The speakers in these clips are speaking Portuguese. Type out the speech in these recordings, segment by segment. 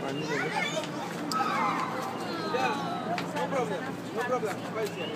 Não No problem. não problem. Right here.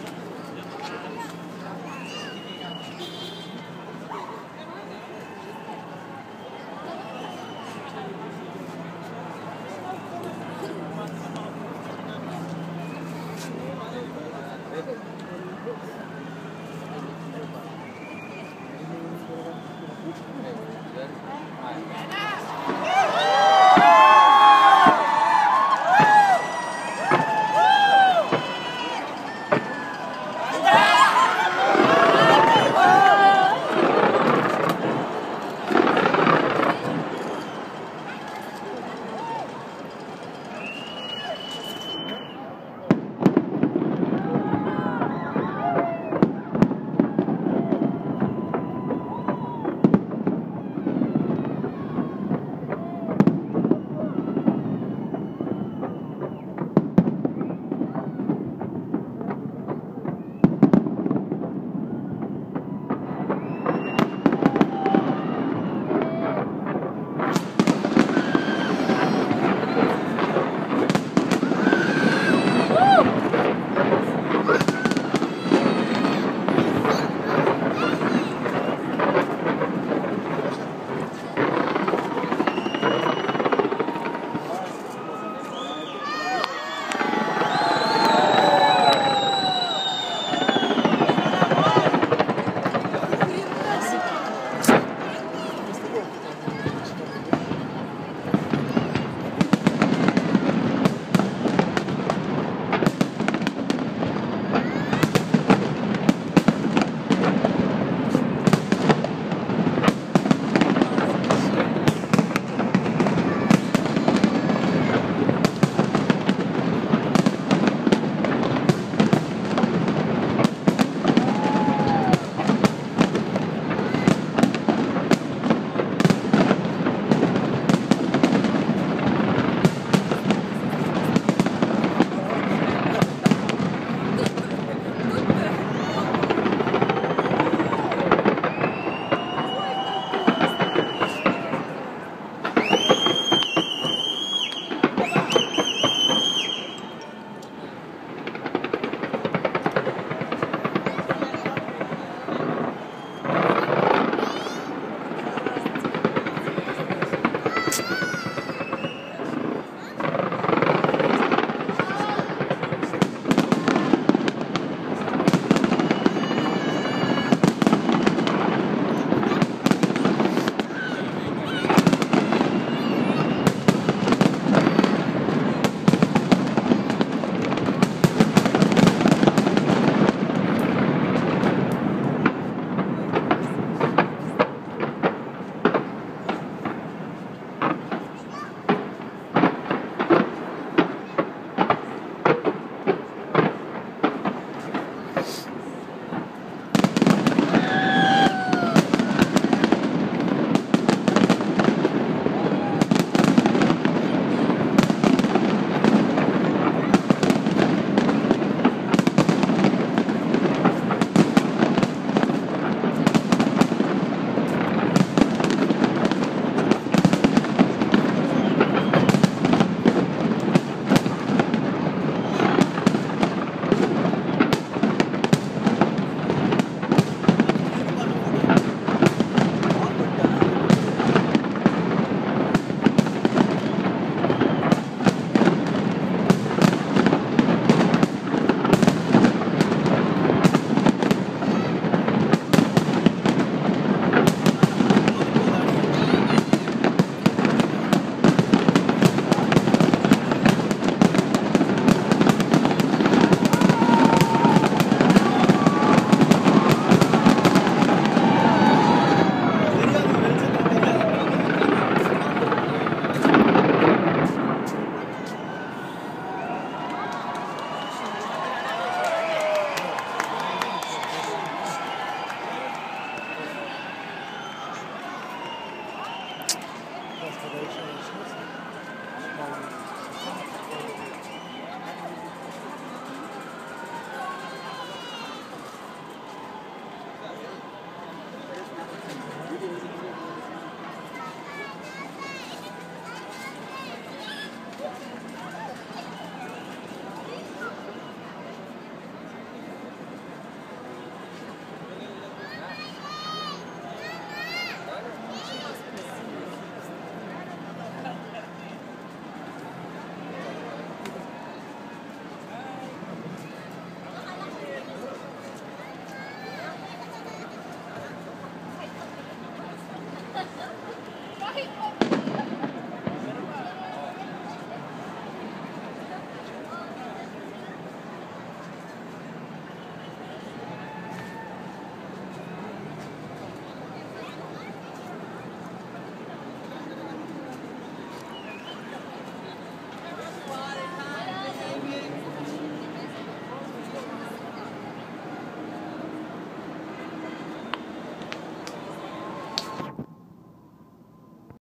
Wait, wait.